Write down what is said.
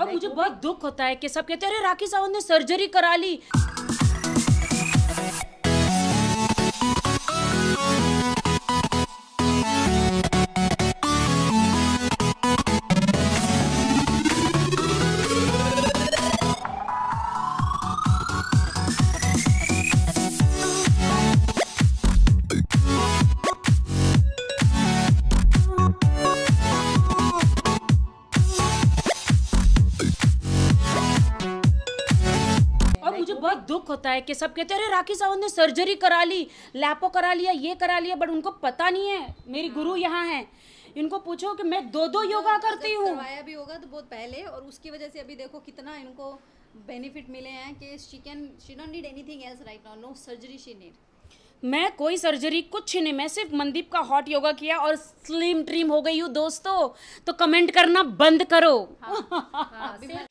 मुझे बहुत दुख होता है कि सब कहते हैं, अरे राखी सावंत ने सर्जरी करा ली। बहुत दुख होता है कि सब कहते हैं अरे राखी सावंत ने सर्जरी करा ली लैपो करा लिया ये करा लिया बट उनको पता नहीं है। मेरी गुरु यहाँ है। इनको पूछो कि मैं दो दो योगा करती हूँ। भी होगा तो बहुत पहले और उसकी वजह से अभी देखो कितना इनको बेनिफिट मिले हैं कि she can she don't need anything else right now no surgery she need मैं कोई सर्जरी कुछ नहीं मैं सिर्फ़ मनदीप का हॉट योगा किया और स्लिम ट्रिम हो गई हूँ दोस्तों। तो कमेंट करना बंद करो। हाँ, मैं-